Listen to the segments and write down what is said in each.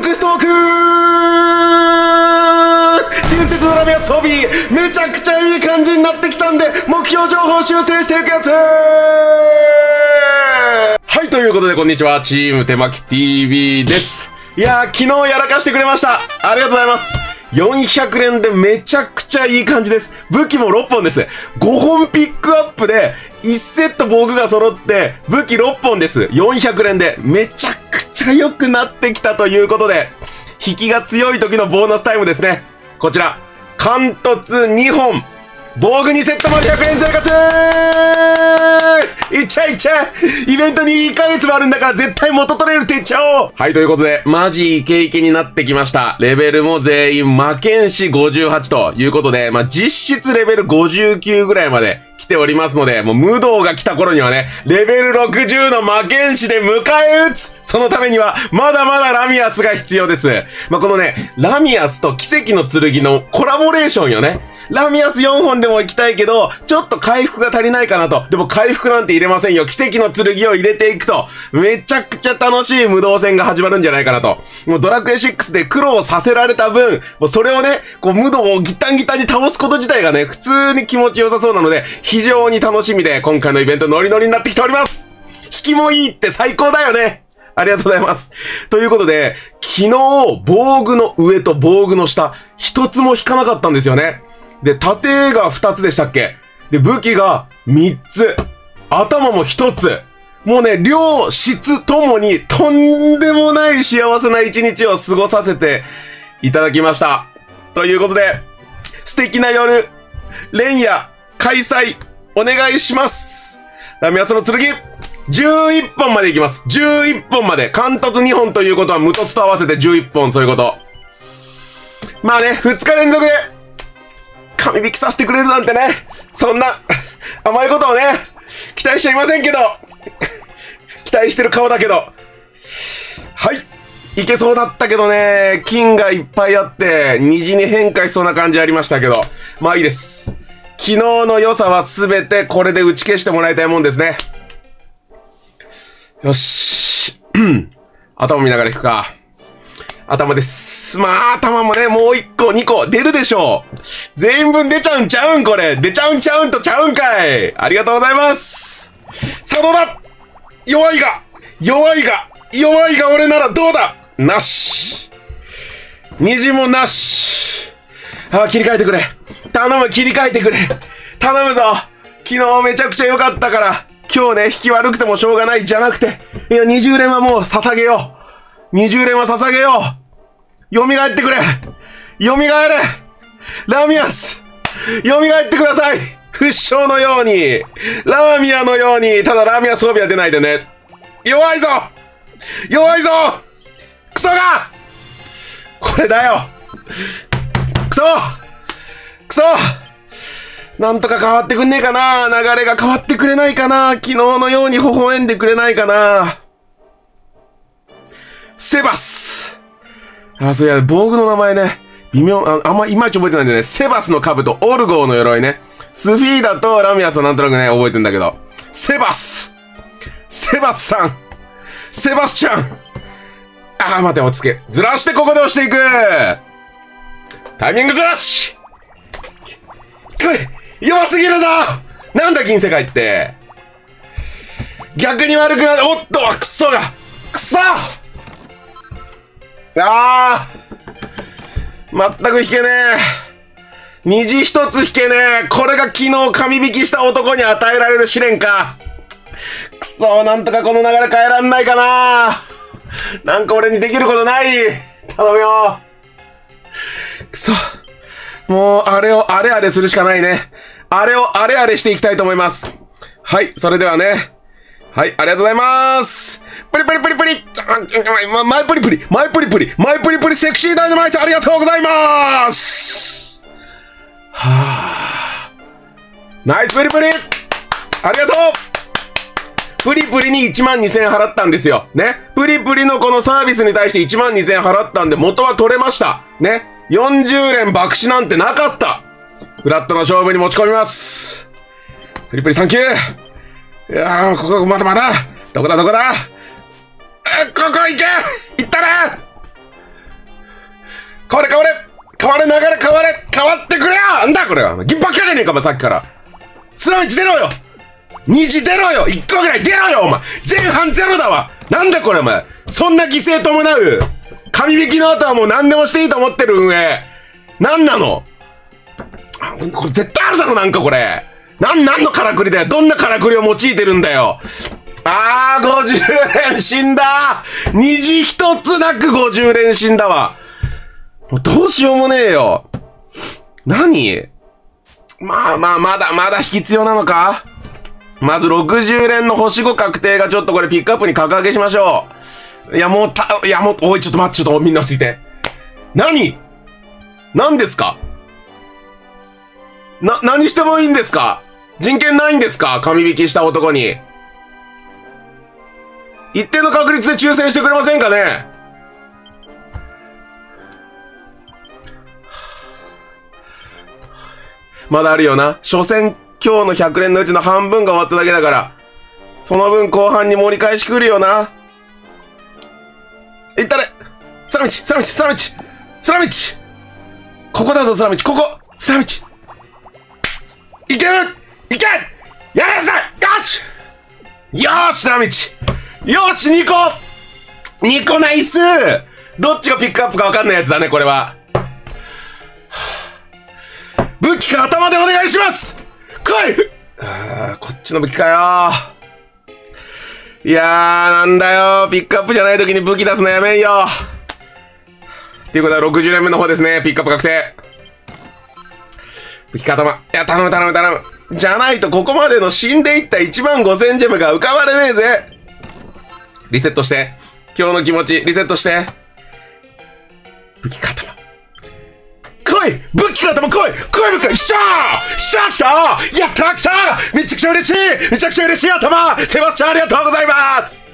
ンクエストーク伝説のラミア装備めちゃくちゃいい感じになってきたんで目標情報修正していくやつはいということでこんにちはチーム手巻 TV ですいやー昨日やらかしてくれましたありがとうございます400連でめちゃくちゃいい感じです。武器も6本です。5本ピックアップで、1セット防具が揃って、武器6本です。400連で。めちゃくちゃ良くなってきたということで、引きが強い時のボーナスタイムですね。こちら、貫突2本、防具2セットまで100円生活いっちゃいっちゃイベントに1ヶ月もあるんだから絶対元取れるって言っちゃおうはい、ということで、マジイケイケになってきました。レベルも全員魔剣士58ということで、まあ、実質レベル59ぐらいまでておりますので、もう無道が来た頃にはね、レベル60の魔剣士で迎え撃つそのためには、まだまだラミアスが必要です。まあ、このね、ラミアスと奇跡の剣のコラボレーションよね。ラミアス4本でも行きたいけど、ちょっと回復が足りないかなと。でも回復なんて入れませんよ。奇跡の剣を入れていくと、めちゃくちゃ楽しい無道戦が始まるんじゃないかなと。もうドラクエ6で苦労させられた分、もうそれをね、こう無道をギタンギタンに倒すこと自体がね、普通に気持ちよさそうなので、非常に楽しみで、今回のイベントノリノリになってきております引きもいいって最高だよねありがとうございます。ということで、昨日、防具の上と防具の下、一つも引かなかったんですよね。で、盾が2つでしたっけ？で、武器が3つ。頭も1つ。もうね、量、質ともにとんでもない幸せな一日を過ごさせていただきました。ということで、素敵な夜、連夜、開催、お願いしますラミアスの剣、11本までいきます。11本まで。貫突2本ということは無突と合わせて11本、そういうこと。まあね、2日連続で、神引きさせてくれるなんてね、そんな、甘いことをね、期待しちゃいませんけど、期待してる顔だけど、はい。いけそうだったけどね、金がいっぱいあって、虹に変化しそうな感じありましたけど、まあいいです。昨日の良さはすべてこれで打ち消してもらいたいもんですね。よし。頭見ながら行くか。頭です。まあ、頭もね、もう一個、二個出るでしょう。全員分出ちゃうんちゃうんこれ。出ちゃうんちゃうんとちゃうんかい。ありがとうございます。さあ、どうだ？弱いが、弱いが、弱いが俺ならどうだ？なし。虹もなし。あ、切り替えてくれ。頼む、切り替えてくれ。頼むぞ。昨日めちゃくちゃ良かったから、今日ね、引き悪くてもしょうがないじゃなくて、いや、20連はもう捧げよう。20連は捧げよう。蘇ってくれ。蘇れ。ラミアス。蘇ってください。不死鳥のように。ラーミアのように。ただラーミア装備は出ないでね。弱いぞ。弱いぞ。クソが。これだよ。クソ。クソ。なんとか変わってくんねえかな。流れが変わってくれないかな。昨日のように微笑んでくれないかな。セバス。あ、そういや、防具の名前ね。微妙、ああんまいまいち覚えてないんでね。セバスの兜、オルゴーの鎧ね。スフィーダとラミアスはなんとなくね、覚えてんだけど。セバスセバスさんセバスチャンあー、待て、落ち着け。ずらしてここで押していくタイミングずらし来い弱すぎるぞなんだ、銀世界って。逆に悪くなる。おっとクソがクソああ全く引けねえ。虹一つ引けねえ。これが昨日神引きした男に与えられる試練か。くそなんとかこの流れ変えらんないかななんか俺にできることない頼むよくそ。もう、あれをあれあれするしかないね。あれをあれあれしていきたいと思います。はい、それではね。はい、ありがとうございますプリプリプリプリ、マイプリプリマイプリプリマイプリプリセクシーダイナマイトありがとうございます。はぁ。ナイスプリプリ。ありがとう。プリプリに1万2000円払ったんですよ。ね。プリプリのこのサービスに対して1万2000円払ったんで元は取れました。ね。40連爆死なんてなかった。フラットの勝負に持ち込みます。プリプリサンキュー。いやー、ここ、まだまだ。どこだどこだ？ここ行け！行ったな変われ変われ！変われ流れ！変われ！変わってくれよ！なんだこれは！銀ばっかじゃねえかお前さっきから。すなわち出ろよ！2時出ろよ！1個ぐらい出ろよ！お前！前半ゼロだわ！なんだこれお前！そんな犠牲伴う！神引きの後はもう何でもしていいと思ってる運営！何なの？これ絶対あるだろなんかこれ！なんなんのからくりだよ？どんなからくりを用いてるんだよ？あー、50連死んだ。虹一つなく50連死んだわ。もうどうしようもねえよ。何？まあまあ、まだ、まだ必要なのか？まず60連の星5確定がちょっとこれピックアップに格上げしましょう。いや、もうた、いや、もう、おい、ちょっと待って、ちょっとみんな落ち着いて。何？何ですか？な、何してもいいんですか？人権ないんですか？神引きした男に。一定の確率で抽選してくれませんかね？まだあるよな。所詮今日の100連のうちの半分が終わっただけだから。その分後半に盛り返し来るよな。いったれ！スラミチ！スラミチ！スラミチ！スラミチ！ここだぞ、スラミチ！ここ！スラミチ！いける！いけやれさよしよし、スラミチ！よし、2個 !2 個ナイスどっちがピックアップかわかんないやつだね、これは。武器か頭でお願いします来いあこっちの武器かよいやー、なんだよ。ピックアップじゃない時に武器出すのやめんよ。っていうことは60連目の方ですね。ピックアップ確定。武器か頭。いや、頼む頼む頼む。じゃないとここまでの死んでいった1万5000ジェムが浮かばれねえぜ。リセットして。今日の気持ち、リセットして。武器か頭。来い武器か頭来い来い武器しゃーしゃー来たやった来ためちゃくちゃ嬉しいめちゃくちゃ嬉しい頭セバスチャンありがとうございます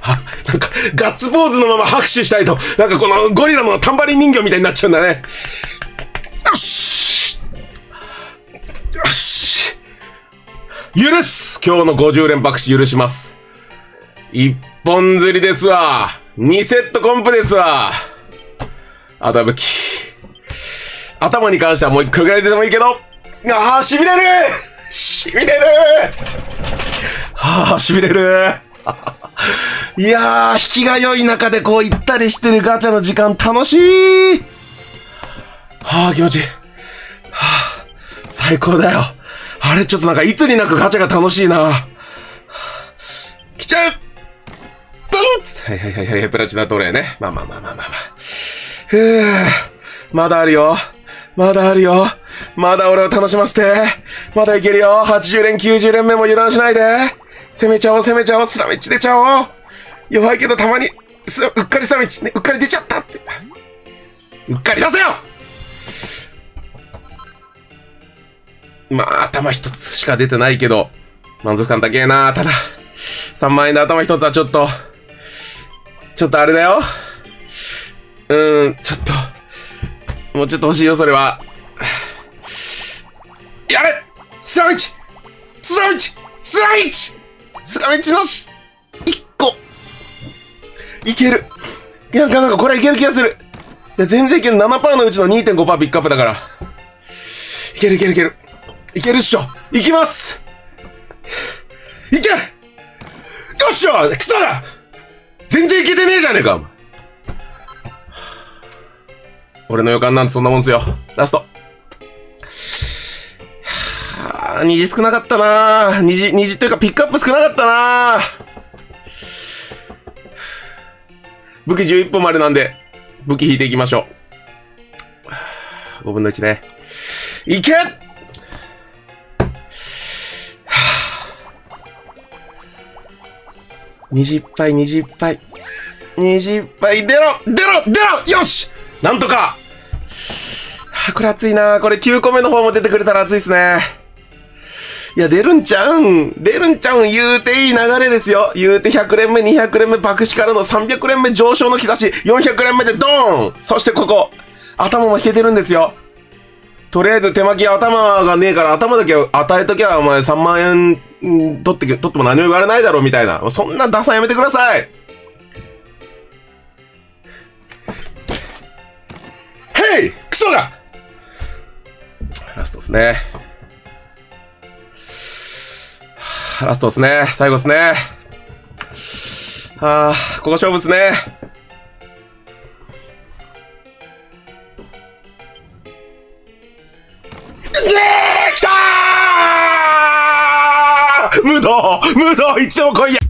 は、なんか、ガッツポーズのまま拍手したいと、なんかこのゴリラのタンバリン人形みたいになっちゃうんだね。よしよし許す今日の50連拍手許します。一本釣りですわ。2セットコンプですわ。あとは武器。頭に関してはもう一個ぐらいでもいいけど。ああ、痺れる痺れるはあ、痺れるいやー、引きが良い中でこう行ったりしてるガチャの時間楽しいはあ、気持ちいい。はあ、最高だよ。あれ、ちょっとなんかいつになくガチャが楽しいな。来ちゃうドンはいはいはいはい、プラチナトレーね。まあまあまあまあまあまあ。ふぅ。まだあるよ。まだあるよ。まだ俺を楽しませて。まだいけるよ。80連、90連目も油断しないで。攻めちゃおう、攻めちゃおう。スラミッチ出ちゃおう。弱いけどたまに、す、うっかりスラミッチ、ね、うっかり出ちゃったって。うっかり出せよまあ、頭一つしか出てないけど、満足感だけえな。ただ、3万円で頭一つはちょっと、ちょっとあれだよ。うーん、ちょっと、もうちょっと欲しいよ、それは。やれスラミチスラミチスラミチスラミチなし !1 個いけるいや、なんかこれいける気がするいや、全然いける。7%のうちの2.5%ピックアップだから。いけるいけるいける。いけるっしょ。いきます。いけ。よっしゃ。クソだ全然いけてねえじゃねえか、俺の予感なんてそんなもんすよ。ラスト。はあ、虹少なかったな。虹、虹っていうかピックアップ少なかったな。武器11本までなんで、武器引いていきましょう。5分の1ね。いけ。虹いっぱい、虹いっぱい。虹いっぱい、出ろ出ろ出ろよし！なんとかはこれ熱いな。これ9個目の方も出てくれたら熱いっすね。いや、出るんちゃうん。出るんちゃうん言うていい流れですよ。言うて100連目、200連目、爆死からの300連目上昇の兆し、400連目でドーン！そしてここ頭も引けてるんですよ。とりあえず手巻き頭がねえから頭だけ与えときゃお前3万円取って取っても何も言われないだろうみたいな。そんなダサやめてくださいえいクソがラストですね。ラストですね。最後ですね。ああ、ここ勝負ですね。できたー無道いつでも来いや。